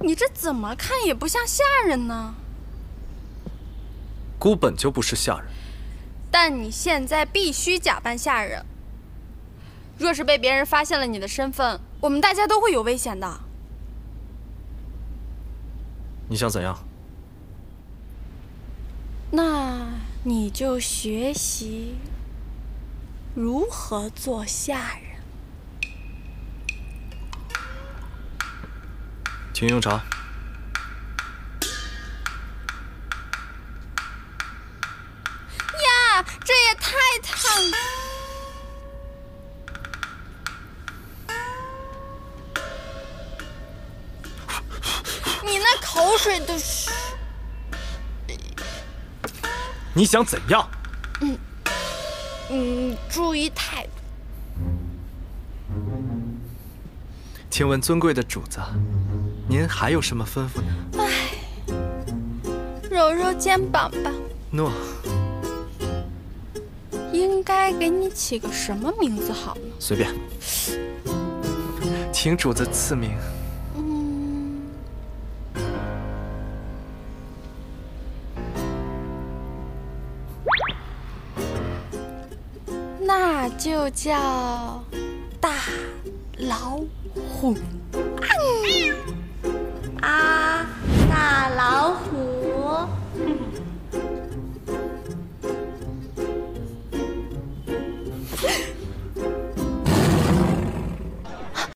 你这怎么看也不像下人呢。孤本就不是下人，但你现在必须假扮下人。若是被别人发现了你的身份，我们大家都会有危险的。你想怎样？那你就学习如何做下人。请用茶。呀，这也太烫了！你那口水都是……你想怎样？嗯嗯，注意态度。请问尊贵的主子，您还有什么吩咐呢？唉，揉揉肩膀吧。诺。应该给你起个什么名字好呢？随便，请主子赐名。嗯，那就叫大老虎。